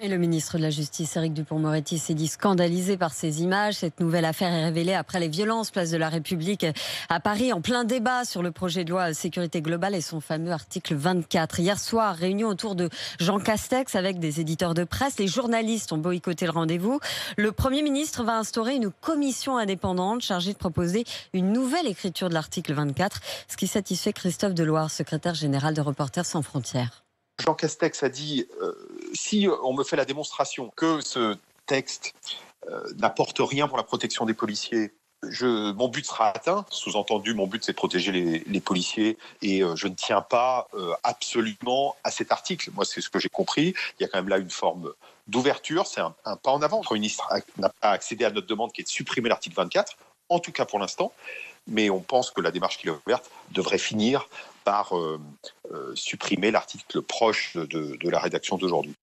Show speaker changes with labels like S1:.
S1: Et le ministre de la Justice, Éric Dupont-Moretti, s'est dit scandalisé par ces images. Cette nouvelle affaire est révélée après les violences place de la République à Paris, en plein débat sur le projet de loi sécurité globale et son fameux article 24. Hier soir, réunion autour de Jean Castex avec des éditeurs de presse. Les journalistes ont boycotté le rendez-vous. Le Premier ministre va instaurer une commission indépendante chargée de proposer une nouvelle écriture de l'article 24, ce qui satisfait Christophe Deloire, secrétaire général de Reporters sans frontières.
S2: Jean Castex a dit euh, si on me fait la démonstration que ce texte euh, n'apporte rien pour la protection des policiers, je, mon but sera atteint. Sous-entendu, mon but c'est de protéger les, policiers et euh, je ne tiens pas absolument à cet article. Moi, c'est ce que j'ai compris. Il y a quand même là une forme d'ouverture. C'est un, pas en avant. Le ministre n'a pas accédé à notre demande qui est de supprimer l'article 24, en tout cas pour l'instant. Mais on pense que la démarche qu'il a ouverte devrait finir par supprimer l'article proche de, de la rédaction d'aujourd'hui.